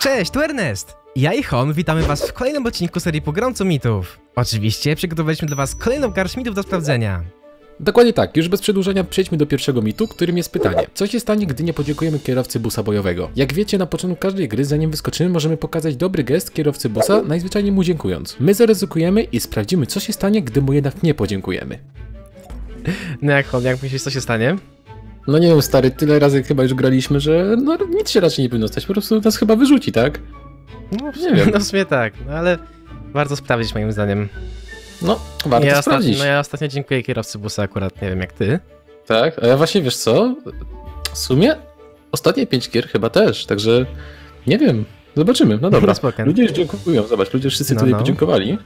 Cześć, tu Ernest! Ja i Hon witamy was w kolejnym odcinku serii Pogromco Mitów. Oczywiście przygotowaliśmy dla was kolejną garść mitów do sprawdzenia. Dokładnie tak, już bez przedłużenia przejdźmy do pierwszego mitu, którym jest pytanie. Co się stanie, gdy nie podziękujemy kierowcy busa bojowego? Jak wiecie, na początku każdej gry, zanim wyskoczymy, możemy pokazać dobry gest kierowcy busa, najzwyczajniej mu dziękując. My zaryzykujemy i sprawdzimy, co się stanie, gdy mu jednak nie podziękujemy. No jak Hon, jak myślisz, co się stanie? No nie wiem, stary, tyle razy chyba już graliśmy, że no nic się raczej nie powinno stać, po prostu nas chyba wyrzuci, tak? No, w Nie sumie, wiem. no w sumie tak, no ale warto sprawdzić moim zdaniem. No, warto ja sprawdzić. Ostatnio, no ja ostatnio dziękuję kierowcy busa akurat, nie wiem jak ty. Tak, a ja właśnie, wiesz co, w sumie ostatnie pięć gier chyba też, także nie wiem, zobaczymy, no dobra. Ludzie już dziękują, zobacz, ludzie wszyscy No, tutaj no. podziękowali.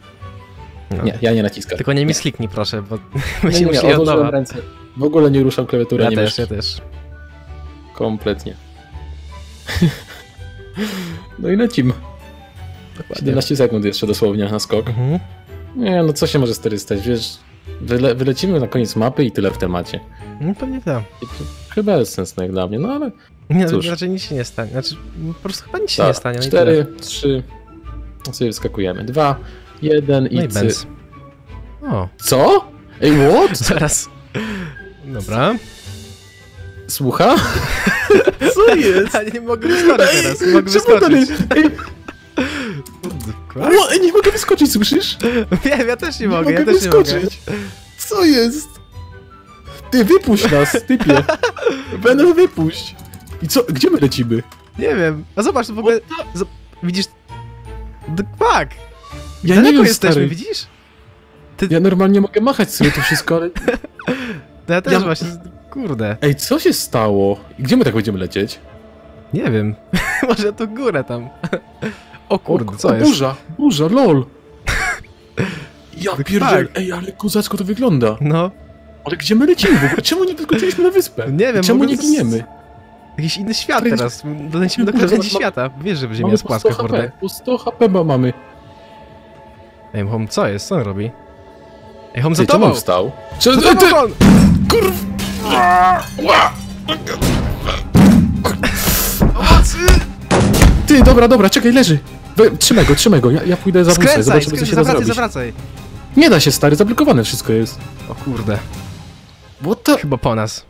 No. Nie, ja nie naciskam. Tylko nie mi skliknij proszę, bo nie, będziemy nie, nie, odłożyłem nowa. ręce. W ogóle nie ruszam klawiatury, Ja nie też, myszki. ja też. Kompletnie. no i lecimy. 17 sekund jeszcze dosłownie na skok. Mhm. Nie, no co się może stary stać, wiesz, wyle, wylecimy na koniec mapy i tyle w temacie. No pewnie tak. Chyba jest sensne jak dla mnie, no ale Nie, Cóż. raczej nic się nie stanie. Znaczy, po prostu chyba nic się tak, nie stanie. No i 4, tyle. 3, sobie wyskakujemy. 2, 1 i No i cy. O, Co? Ej, what? zaraz. Dobra. Słucha? Co jest? Ja nie mogę wyskoczyć teraz, nie mogę wyskoczyć. Ej, o, ej, nie mogę wyskoczyć, słyszysz? Wiem, ja też nie, Nie mogę, ja też nie mogę. wyskoczyć. Co jest? Ty, wypuść nas, typie. Będę wypuść. I co, gdzie my lecimy? Nie wiem. A zobacz, to w ogóle... Widzisz? Fuck! Ja Daleko nie wiem, jesteśmy, stary. widzisz? Ja normalnie mogę machać sobie to wszystko, ale... No ja też Ja- właśnie... Kurde. Ej, co się stało? Gdzie my tak będziemy lecieć? Nie wiem. Może tu górę tam. O kurde, O, co o, jest? Burza, burza, lol. Ja Tak. pierdzielę, ej, ale kozacko to wygląda. No, Ale gdzie my lecimy w ogóle? Czemu nie wyskoczyliśmy na wyspę? Nie wiem, Czemu nie z- giniemy? jakiś inny świat Kręć- teraz. Dolecimy do ma- świata. Wiesz, że Ziemia jest płaska, 100 kurde. Po 100 HP ma mamy. Ej, Hom, co jest? Co on robi? Ej, Hom, za Ty, czemu tobą! on wstał? Czy, Za ty, tobą, Hom! kurw... Ty, dobra, dobra, czekaj, leży. We, trzymaj go, trzymaj go, ja, ja pójdę za wózkę, Skręcaj, zobaczymy co się da zawracaj, zrobić. zawracaj! Nie da się, stary, zablokowane wszystko jest. O kurde, What the... chyba po nas.